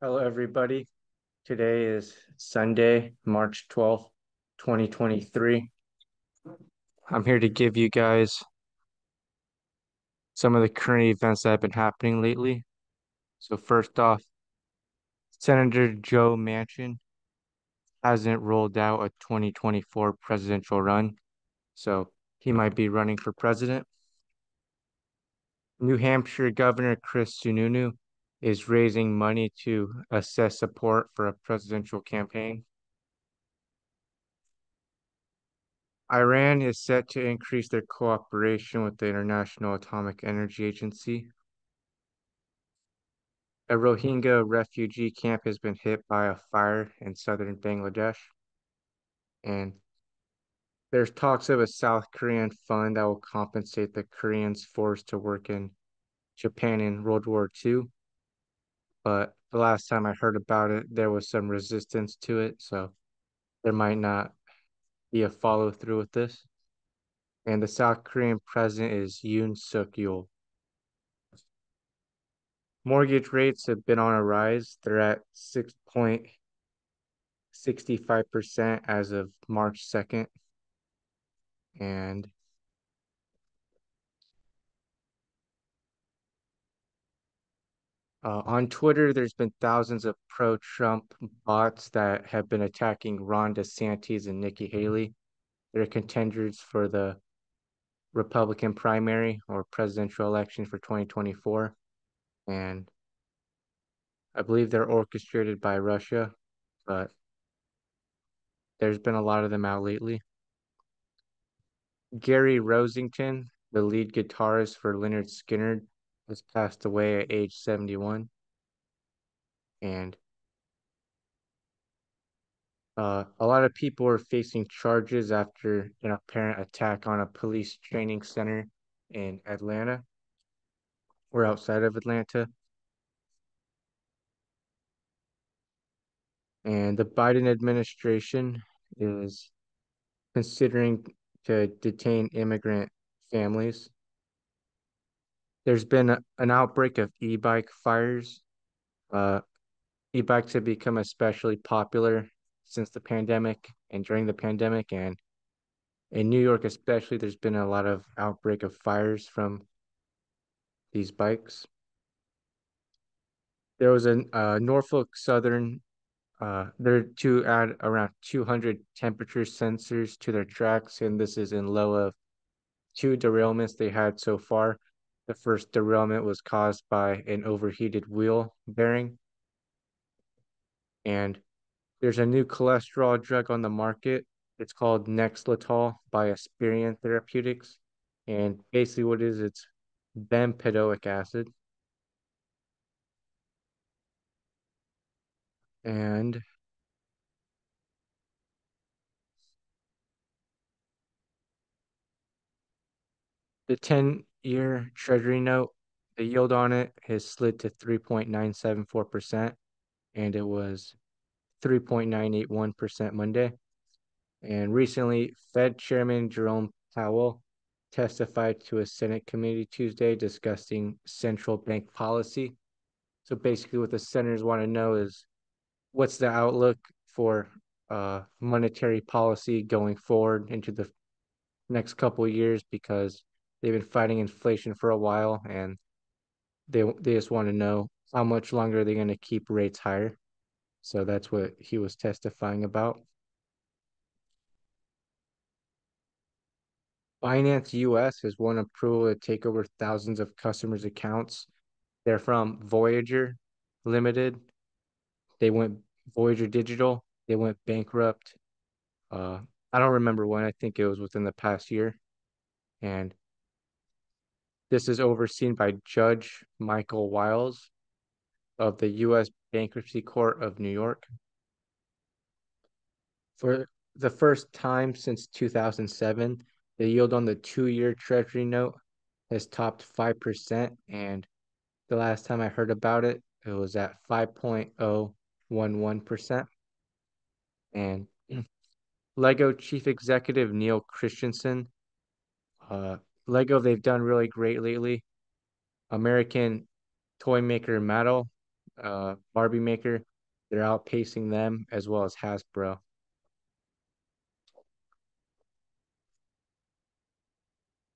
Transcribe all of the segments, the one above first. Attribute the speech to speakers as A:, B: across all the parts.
A: Hello, everybody. Today is Sunday, March 12th, 2023. I'm here to give you guys some of the current events that have been happening lately. So first off, Senator Joe Manchin hasn't rolled out a 2024 presidential run, so he might be running for president. New Hampshire Governor Chris Sununu is raising money to assess support for a presidential campaign. Iran is set to increase their cooperation with the International Atomic Energy Agency. A Rohingya refugee camp has been hit by a fire in southern Bangladesh. And there's talks of a South Korean fund that will compensate the Koreans forced to work in Japan in World War II. But the last time I heard about it, there was some resistance to it. So there might not be a follow through with this. And the South Korean president is Yoon Suk Yeol. Mortgage rates have been on a rise. They're at 6.65% as of March 2nd. And uh, on Twitter, there's been thousands of pro Trump bots that have been attacking Ron DeSantis and Nikki Haley. They're contenders for the Republican primary or presidential election for 2024 and I believe they're orchestrated by Russia, but there's been a lot of them out lately. Gary Rossington, the lead guitarist for Lynyrd Skynyrd, has passed away at age 71. And uh, a lot of people are facing charges after an apparent attack on a police training center in Atlanta or outside of Atlanta. And the Biden administration is considering to detain immigrant families. There's been a, an outbreak of e-bike fires. Uh, e-bikes have become especially popular since the pandemic and during the pandemic and in New York especially there's been a lot of outbreak of fires from these bikes. There was a uh, Norfolk Southern, uh, they're to add around 200 temperature sensors to their tracks, and this is in low of two derailments they had so far. The first derailment was caused by an overheated wheel bearing. And there's a new cholesterol drug on the market. It's called Nexletol by Esperion Therapeutics. And basically what it is, it's bempedoic acid. And the 10 year treasury note, the yield on it has slid to 3.974%, and it was 3.981% Monday. And recently, Fed Chairman Jerome Powell testified to a Senate committee Tuesday discussing central bank policy. So basically, what the senators want to know is what's the outlook for uh, monetary policy going forward into the next couple years because they've been fighting inflation for a while and they they just want to know how much longer are they going to keep rates higher. So that's what he was testifying about. Binance US has won approval to take over thousands of customers' accounts. They're from Voyager Limited. They went Voyager Digital. They went bankrupt. Uh, I don't remember when. I think it was within the past year. And this is overseen by Judge Michael Wiles of the U.S. Bankruptcy Court of New York. For the first time since 2007, the yield on the two-year Treasury note has topped 5%. And the last time I heard about it, it was at 5.011%. And Lego chief executive Neil Christiansen, uh, Lego, they've done really great lately. American toy maker Mattel, uh, Barbie maker, they're outpacing them as well as Hasbro.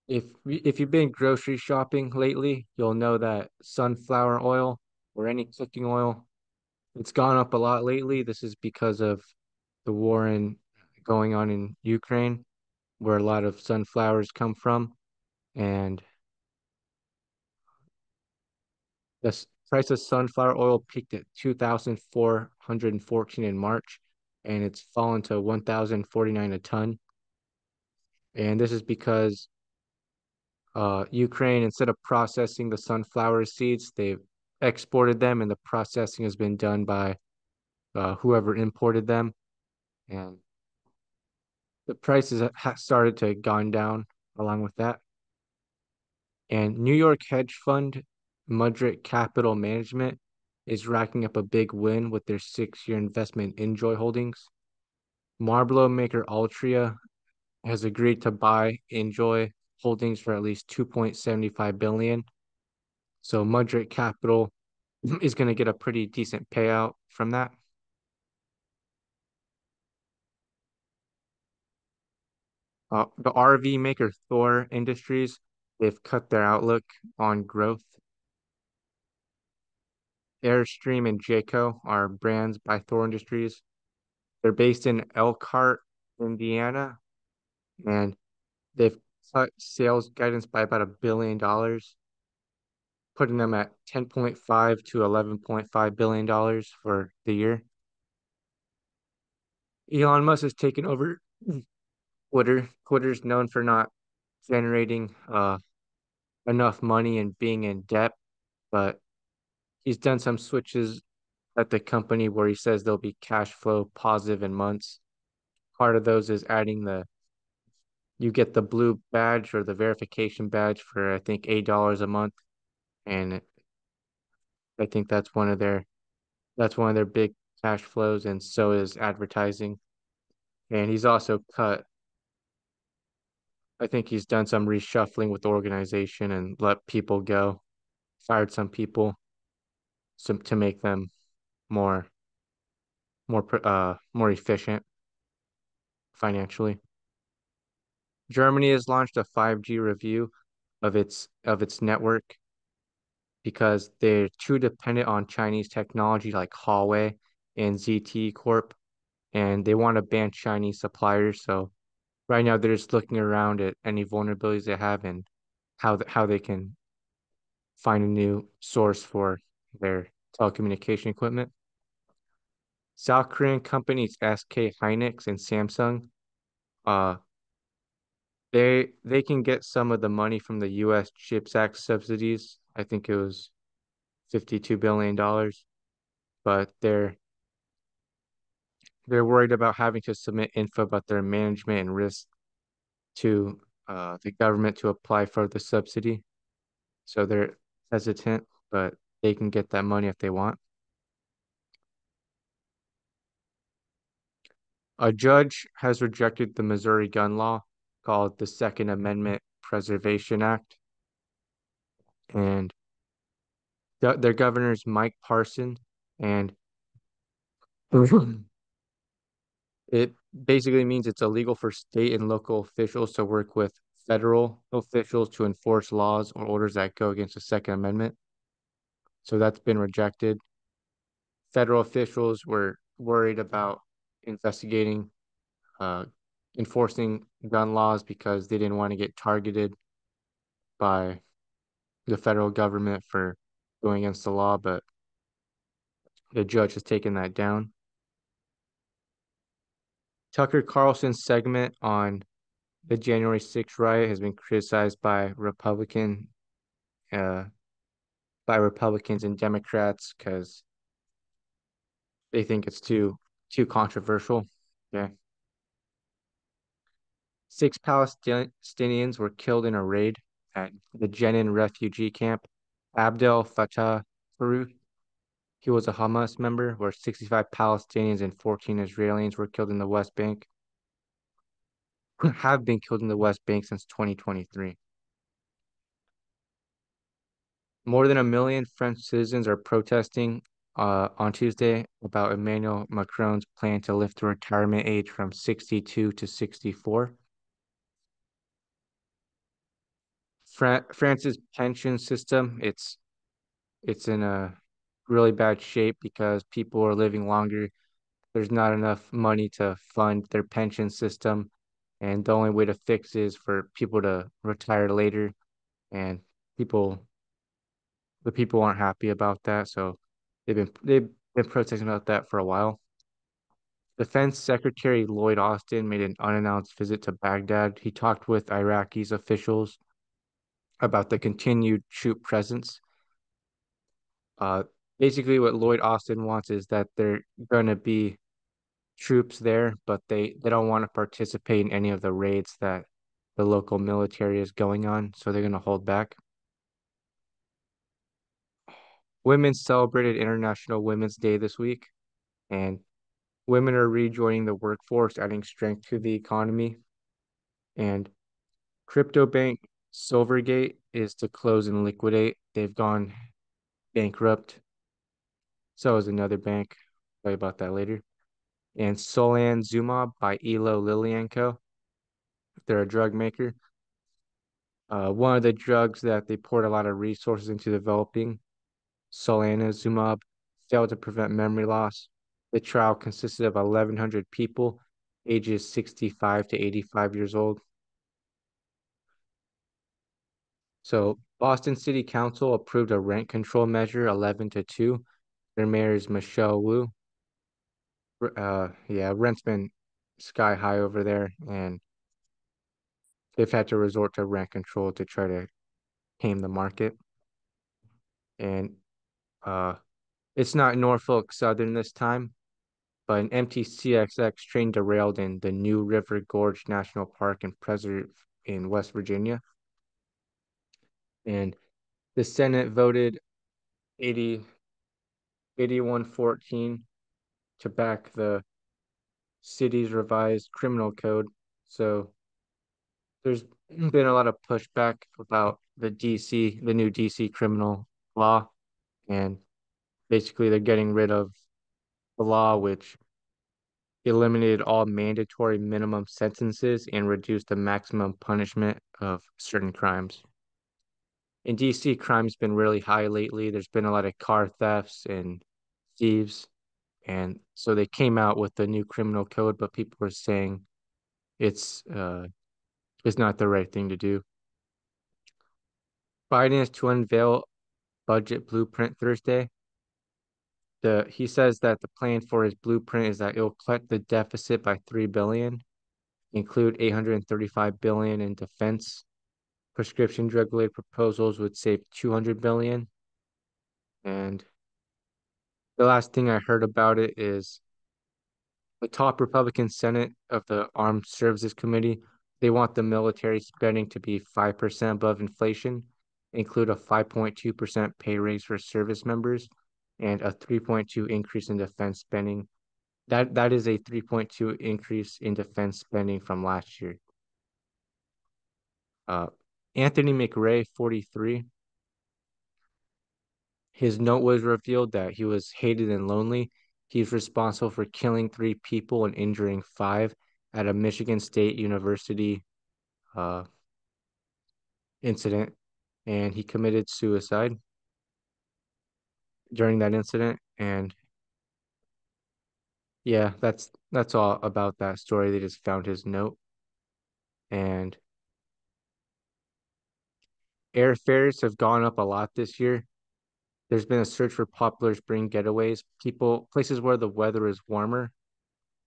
A: If if you've been grocery shopping lately, you'll know that sunflower oil or any cooking oil, it's gone up a lot lately. This is because of the war in going on in Ukraine, where a lot of sunflowers come from, and the price of sunflower oil peaked at 2,414 in March, and it's fallen to 1,049 a ton. And this is because uh, Ukraine, instead of processing the sunflower seeds, they've exported them, and the processing has been done by uh, whoever imported them. And the prices have started to gone down along with that. And New York hedge fund Mudrick Capital Management is racking up a big win with their six-year investment in Joy Holdings. Marlboro maker Altria has agreed to buy NJOY Holdings for at least 2.75 billion. So Mudrick Capital is going to get a pretty decent payout from that. Uh, the RV maker Thor Industries, they've cut their outlook on growth Airstream and Jayco are brands by Thor Industries. They're based in Elkhart, Indiana, and they've cut sales guidance by about a billion dollars, putting them at 10.5 to 11.5 billion dollars for the year. Elon Musk has taken over Twitter. Twitter's known for not generating uh, enough money and being in debt, but he's done some switches at the company where he says they'll be cash flow positive in months. Part of those is adding the you get the blue badge or the verification badge for I think eight dollars a month, and I think that's one of their that's one of their big cash flows, and so is advertising. And he's also cut. I think he's done some reshuffling with the organization and let people go, fired some people some to make them more more uh more efficient financially. Germany has launched a 5G review of its of its network because they're too dependent on Chinese technology like Huawei and ZTE Corp and they want to ban Chinese suppliers. So right now they're just looking around at any vulnerabilities they have and how the, how they can find a new source for their telecommunication equipment. South Korean companies SK Hynix and Samsung, uh, they they can get some of the money from the U.S. CHIPS Act subsidies. I think it was fifty-two billion dollars, but they're they're worried about having to submit info about their management and risk to uh, the government to apply for the subsidy. So they're hesitant, but they can get that money if they want. A judge has rejected the Missouri gun law called the Second Amendment Preservation Act. And their governors, Mike Parson. And it basically means it's illegal for state and local officials to work with federal officials to enforce laws or orders that go against the Second Amendment. So that's been rejected. Federal officials were worried about investigating, uh, enforcing gun laws because they didn't want to get targeted by the federal government for going against the law, but the judge has taken that down. Tucker Carlson's segment on the January 6th riot has been criticized by Republican uh, by Republicans and Democrats because they think it's too too controversial. Yeah. Six Palestinians were killed in a raid at the Jenin refugee camp. Abdel Fattah Farouk, he was a Hamas member, where 65 Palestinians and 14 Israelis were killed in the West Bank. Have been killed in the West Bank since 2023. more than a million French citizens are protesting uh, on Tuesday about Emmanuel Macron's plan to lift the retirement age from 62 to 64. Fran- France's pension system, it's it's in a really bad shape because people are living longer. There's not enough money to fund their pension system, and the only way to fix is for people to retire later, and people the people aren't happy about that, so they've been they've been protesting about that for a while. Defense Secretary Lloyd Austin made an unannounced visit to Baghdad. He talked with Iraqis officials about the continued troop presence. Uh, basically, what Lloyd Austin wants is that they're going to be troops there, but they, they don't want to participate in any of the raids that the local military is going on, so they're going to hold back. Women celebrated International Women's Day this week, and women are rejoining the workforce, adding strength to the economy. And crypto bank Silvergate is to close and liquidate. They've gone bankrupt. So is another bank. I'll tell you about that later. And Solanezumab by Elo Co. They're a drug maker. Uh, one of the drugs that they poured a lot of resources into developing, Solanezumab, failed to prevent memory loss. The trial consisted of 1,100 people, ages 65 to 85 years old. So Boston City Council approved a rent control measure 11 to 2. Their mayor is Michelle Wu. Uh, yeah, rent's been sky high over there, and they've had to resort to rent control to try to tame the market. And uh, it's not Norfolk Southern this time, but an MTCXX train derailed in the New River Gorge National Park and Preserve in West Virginia. And the Senate voted 80, 8114 to back the city's revised criminal code. So there's been a lot of pushback about the DC, the new DC criminal law, and basically they're getting rid of the law which eliminated all mandatory minimum sentences and reduced the maximum punishment of certain crimes. In DC, crime's been really high lately. There's been a lot of car thefts and thieves. And so they came out with the new criminal code, but people were saying it's uh it's not the right thing to do. Biden is to unveil budget blueprint Thursday. The he says that the plan for his blueprint is that it'll cut the deficit by three billion, include 835 billion in defense. Prescription drug related proposals would save 200 billion. And the last thing I heard about it is the top Republican Senate of the Armed Services Committee, they want the military spending to be 5% above inflation, include a 5.2% pay raise for service members, and a 3.2 increase in defense spending. That that is a 3.2 increase in defense spending from last year. Uh, Anthony McRae, 43, his note was revealed that he was hated and lonely. He's responsible for killing three people and injuring five at a Michigan State University uh, incident, and he committed suicide during that incident. And yeah, that's that's all about that story. They just found his note, and airfares have gone up a lot this year. There's been a search for popular spring getaways. People, places where the weather is warmer,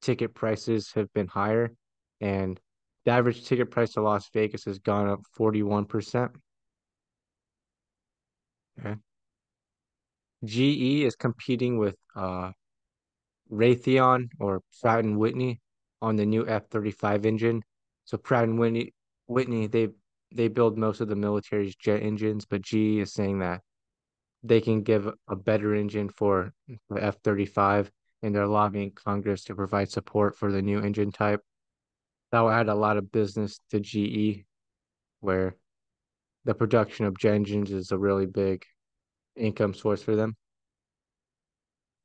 A: ticket prices have been higher, and the average ticket price to Las Vegas has gone up 41%. Okay. GE is competing with uh, Raytheon or Pratt and Whitney on the new F-35 engine. So Pratt and Whitney, Whitney, they they build most of the military's jet engines, but GE is saying that they can give a better engine for the F-35 and they're lobbying Congress to provide support for the new engine type. That will add a lot of business to GE, where the production of jet engines is a really big income source for them.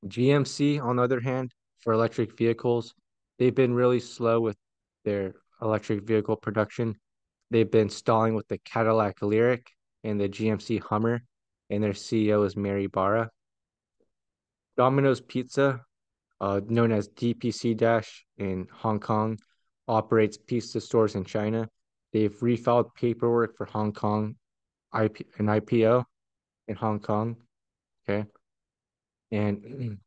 A: GMC, on the other hand, for electric vehicles, they've been really slow with their electric vehicle production. They've been stalling with the Cadillac Lyriq and the GMC Hummer, and their CEO is Mary Barra. Domino's Pizza, uh, known as DPC Dash in Hong Kong, operates pizza stores in China. They've refiled paperwork for Hong Kong IP, an IPO in Hong Kong. Okay. And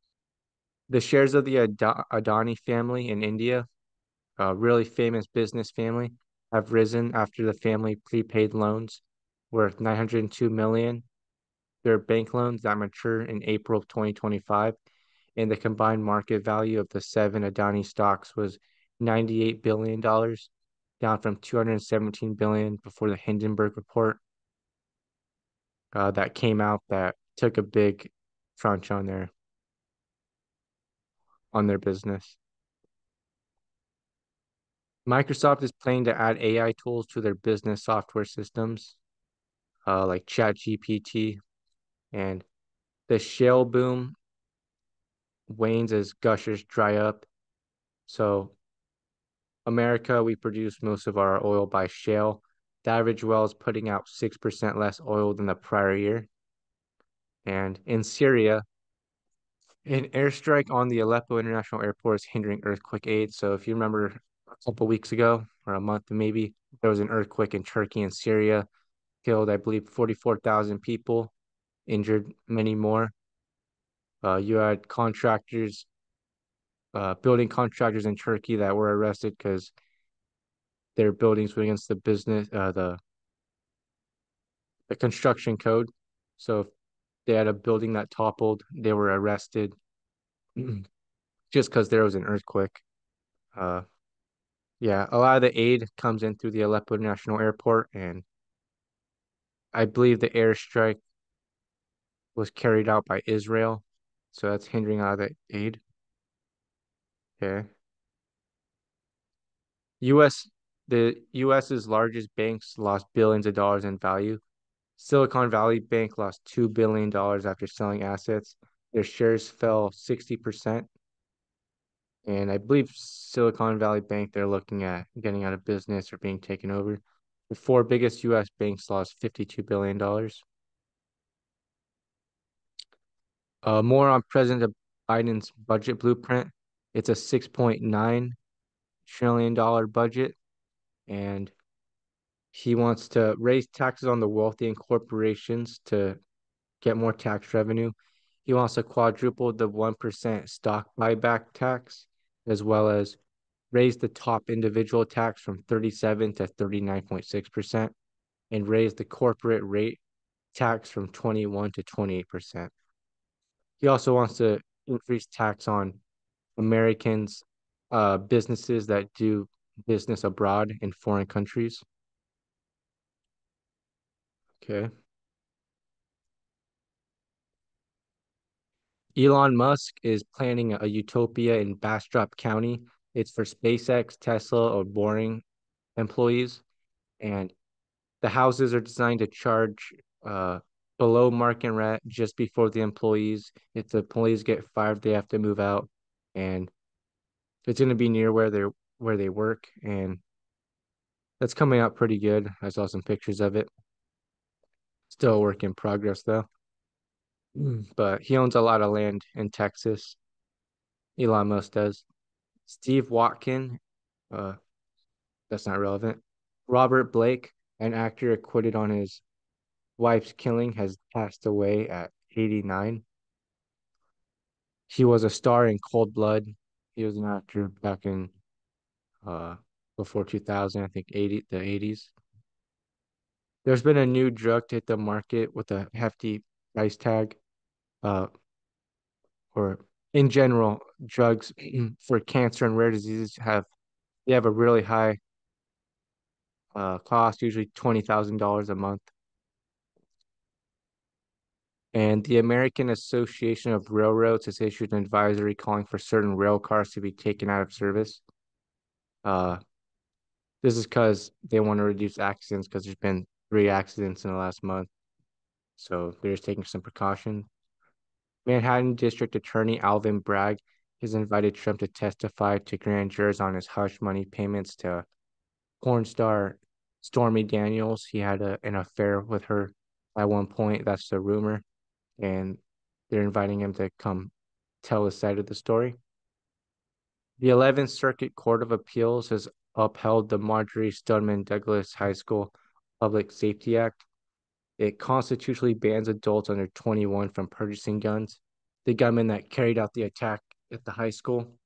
A: the shares of the Ad Adani family in India, a really famous business family, have risen after the family prepaid loans worth 902 million. Their bank loans that mature in April of 2025, and the combined market value of the seven Adani stocks was 98 billion dollars, down from 217 billion before the Hindenburg report uh, that came out that took a big crunch on their on their business. Microsoft is planning to add AI tools to their business software systems, uh, like ChatGPT, and the shale boom wanes as gushers dry up. So, America, we produce most of our oil by shale. The average well is putting out 6% less oil than the prior year. And in Syria, an airstrike on the Aleppo International Airport is hindering earthquake aid. So if you remember a couple weeks ago or a month maybe, there was an earthquake in Turkey and Syria, killed I believe 44,000 people, injured many more. Uh, you had contractors, uh, building contractors in Turkey that were arrested because their buildings were against the business, uh, the the construction code. So if they had a building that toppled, they were arrested just because there was an earthquake. Uh, yeah, a lot of the aid comes in through the Aleppo National Airport, and I believe the airstrike was carried out by Israel, so that's hindering a lot of the aid. Okay. U.S. The U.S.'s largest banks lost billions of dollars in value Silicon Valley Bank lost $2 billion after selling assets. Their shares fell 60%. And I believe Silicon Valley Bank, they're looking at getting out of business or being taken over. The four biggest US banks lost $52 billion. Uh, more on President Biden's budget blueprint. It's a $6.9 trillion budget. And he wants to raise taxes on the wealthy and corporations to get more tax revenue. He wants to quadruple the 1% stock buyback tax, as well as raise the top individual tax from 37 to 39.6%, and raise the corporate rate tax from 21 to 28%. He also wants to increase tax on Americans, uh, businesses that do business abroad in foreign countries. Okay. Elon Musk is planning a utopia in Bastrop County. It's for SpaceX, Tesla, or Boring employees. And the houses are designed to charge uh, below market rent just before the employees. If the employees get fired, they have to move out. And it's going to be near where they're where they work. And that's coming out pretty good. I saw some pictures of it. Still a work in progress though. Mm, but he owns a lot of land in Texas. Elon Musk does. Steve Watkin, uh, that's not relevant. Robert Blake, an actor acquitted on his wife's killing, has passed away at 89. He was a star in Cold Blood. He was an actor back in uh before 2000, I think 80 the 80s. There's been a new drug to hit the market with a hefty price tag. Uh, or in general, drugs for cancer and rare diseases have they have a really high uh, cost, usually twenty thousand dollars a month. And the American Association of Railroads has issued an advisory calling for certain rail cars to be taken out of service. Uh, this is because they want to reduce accidents because there's been three accidents in the last month. So they're just taking some precaution. Manhattan District Attorney Alvin Bragg has invited Trump to testify to grand jurors on his hush money payments to porn star Stormy Daniels. He had a, an affair with her at one point. That's the rumor. And they're inviting him to come tell his side of the story. The 11th Circuit Court of Appeals has upheld the Marjory Stoneman Douglas High School Public Safety Act. It constitutionally bans adults under 21 from purchasing guns. The gunman that carried out the attack at the high school,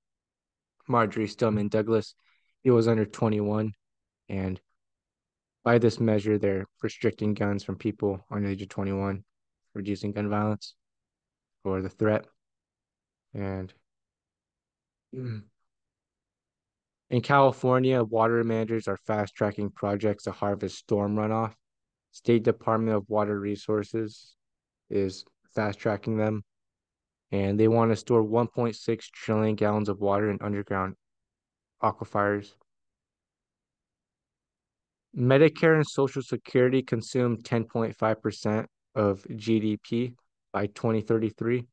A: Marjory Stoneman Douglas, he was under 21. And by this measure, they're restricting guns from people under the age of 21, reducing gun violence or the threat. And in California, water managers are fast tracking projects to harvest storm runoff. State Department of Water Resources is fast tracking them. And they want to store 1.6 trillion gallons of water in underground aquifers. Medicare and Social Security consume 10.5% of GDP by 2033.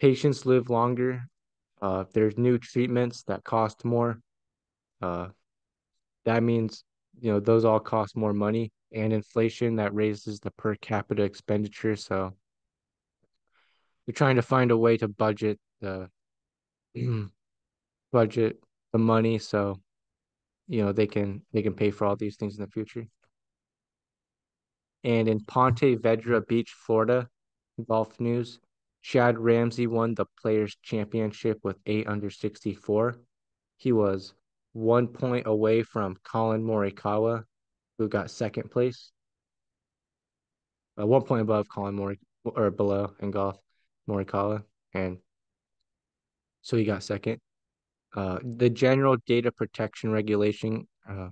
A: Patients live longer. Uh, there's new treatments that cost more. Uh, that means, you know, those all cost more money and inflation that raises the per capita expenditure. So they're trying to find a way to budget the budget the money so you know they can they can pay for all these things in the future. And in Ponte Vedra Beach, Florida, golf news, Chad Ramsey won the Players Championship with eight under 64. He was one point away from Collin Morikawa, who got second place. Uh, one point above Collin Mori or below in golf, Morikawa, and so he got second. Uh, the general data protection regulation uh,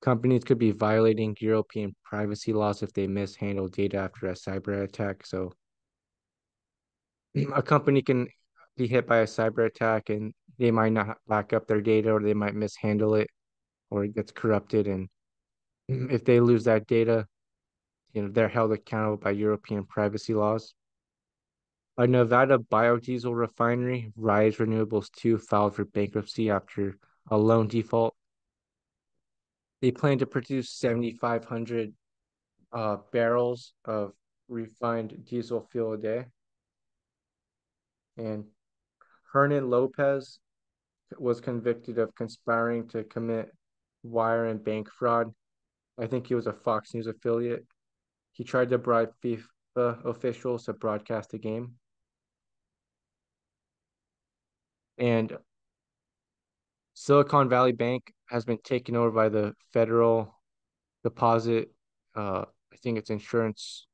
A: companies could be violating European privacy laws if they mishandle data after a cyber attack. So a company can be hit by a cyber attack and they might not back up their data or they might mishandle it or it gets corrupted. And if they lose that data, you know, they're held accountable by European privacy laws. A Nevada biodiesel refinery, Rise Renewables 2, filed for bankruptcy after a loan default. They plan to produce 7,500 uh, barrels of refined diesel fuel a day. And Hernan Lopez was convicted of conspiring to commit wire and bank fraud. I think he was a Fox News affiliate. He tried to bribe FIFA officials to broadcast the game. And Silicon Valley Bank has been taken over by the Federal Deposit, uh, I think it's insurance,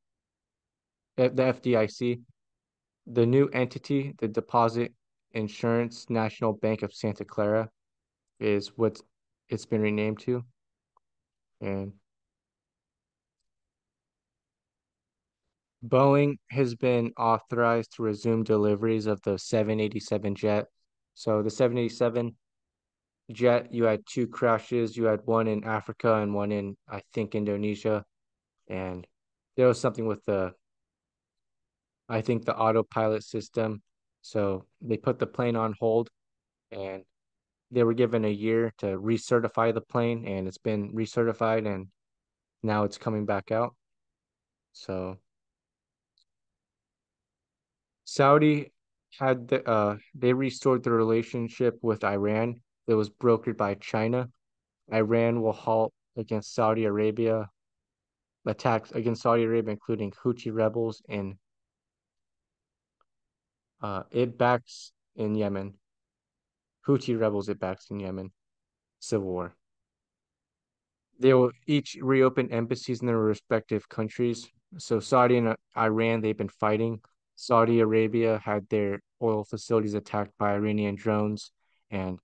A: the FDIC. The new entity, the Deposit Insurance National Bank of Santa Clara, is what it's been renamed to. And Boeing has been authorized to resume deliveries of the 787 jet so the 787 jet, you had two crashes. You had one in Africa and one in, I think, Indonesia. And there was something with the, I think, the autopilot system. So they put the plane on hold and they were given a year to recertify the plane and it's been recertified and now it's coming back out. So Saudi had the, uh they restored the relationship with Iran that was brokered by China. Iran will halt against Saudi Arabia attacks against Saudi Arabia, including Houthi rebels in uh it backs in Yemen. Houthi rebels it backs in Yemen. Civil war. They will each reopen embassies in their respective countries. So Saudi and Iran, they've been fighting Saudi Arabia had their oil facilities attacked by Iranian drones, and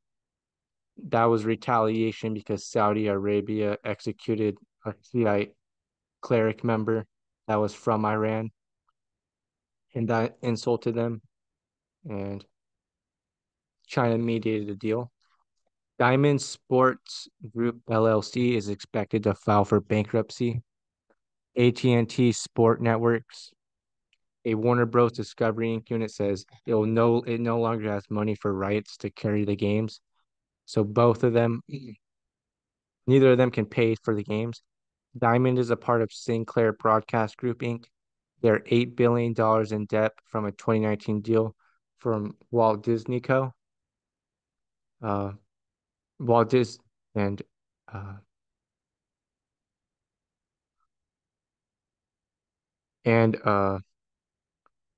A: that was retaliation because Saudi Arabia executed a Shiite cleric member that was from Iran, and that insulted them, and China mediated a deal. Diamond Sports Group LLC is expected to file for bankruptcy. AT&T Sport Networks. A Warner Bros. Discovery Inc. unit says it will no it no longer has money for rights to carry the games. So both of them, neither of them can pay for the games. Diamond is a part of Sinclair Broadcast Group Inc. They're $8 billion in debt from a 2019 deal from Walt Disney Co. Uh, Disney and uh, and uh,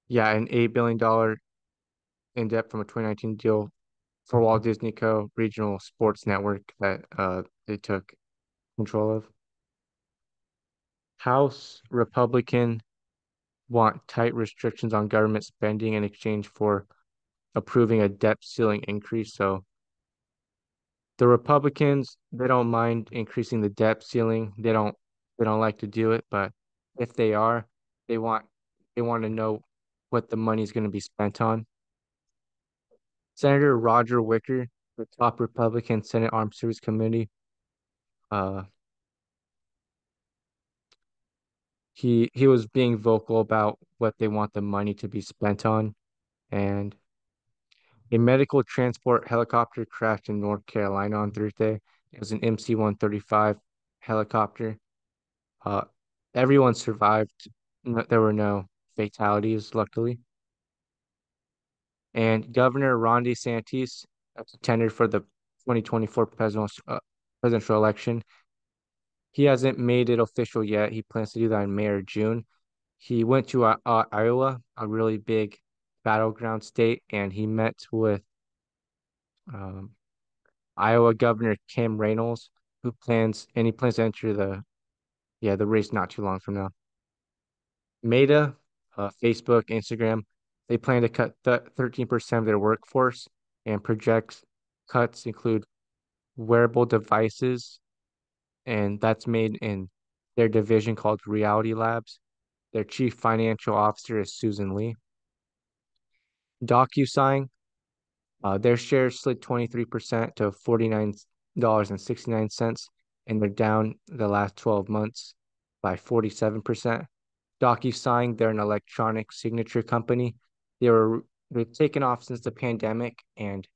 A: yeah, an $8 billion in debt from a 2019 deal for Walt Disney Co. regional sports network that uh, they took control of. House Republican want tight restrictions on government spending in exchange for approving a debt ceiling increase. So the Republicans, they don't mind increasing the debt ceiling. They don't they don't like to do it, but if they are, they want they want to know what the money is going to be spent on. Senator Roger Wicker, the top Republican Senate Armed Services Committee, uh, he he was being vocal about what they want the money to be spent on, and a medical transport helicopter crashed in North Carolina on Thursday. It was an MC-135 helicopter. Uh, everyone survived. There were no fatalities, luckily. And Governor Ron DeSantis, that's attended for the 2024 presidential, uh, presidential election. He hasn't made it official yet. He plans to do that in May or June. He went to uh, uh, Iowa, a really big battleground state, and he met with um, Iowa Governor Kim Reynolds, who plans and he plans to enter the yeah the race not too long from now. Meta, uh, Facebook, Instagram, they plan to cut thirteen percent of their workforce, and projects cuts include wearable devices, and that's made in their division called Reality Labs. Their chief financial officer is Susan Li. DocuSign, uh, their shares slid 23% to $49.69, and they're down the last 12 months by 47%. DocuSign, they're an electronic signature company. They were they've taken off since the pandemic and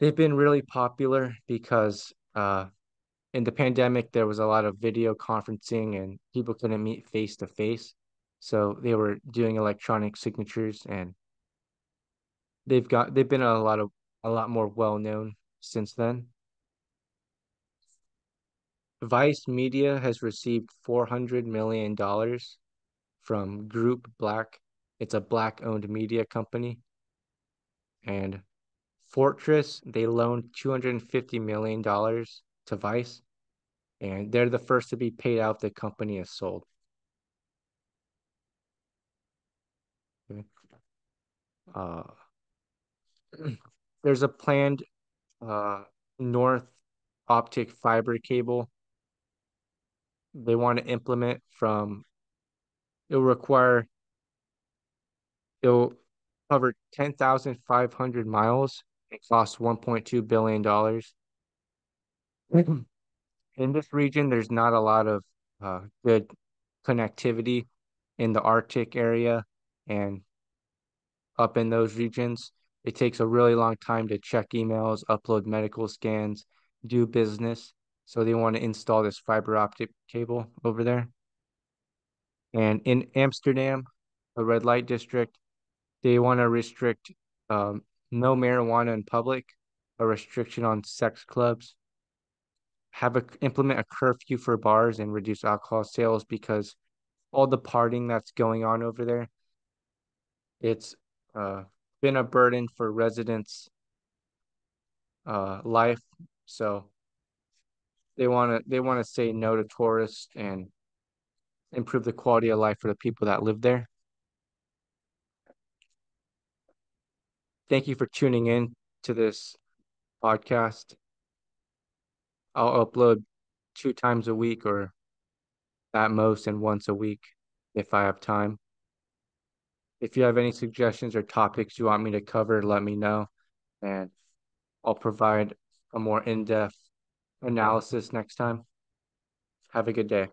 A: they've been really popular because uh, in the pandemic there was a lot of video conferencing and people couldn't meet face to face. So they were doing electronic signatures and they've got they've been a lot of a lot more well known since then. Vice Media has received four hundred million dollars from Group Black. It's a black owned media company. And Fortress, they loaned two hundred and fifty million dollars to Vice, and they're the first to be paid out. The company is sold. Uh, there's a planned uh, north optic fiber cable. They want to implement from it'll require it'll cover 10,500 miles it costs 1.2 billion dollars. In this region there's not a lot of uh, good connectivity in the arctic area and up in those regions it takes a really long time to check emails, upload medical scans, do business. So they want to install this fiber optic cable over there. And in Amsterdam, a red light district, they want to restrict um, no marijuana in public, a restriction on sex clubs, have a implement a curfew for bars and reduce alcohol sales because all the partying that's going on over there, it's uh been a burden for residents' uh, life. So they want to they want to say no to tourists and improve the quality of life for the people that live there. Thank you for tuning in to this podcast. I'll upload two times a week or at most and once a week if I have time. If you have any suggestions or topics you want me to cover, let me know, and I'll provide a more in-depth analysis next time. Have a good day.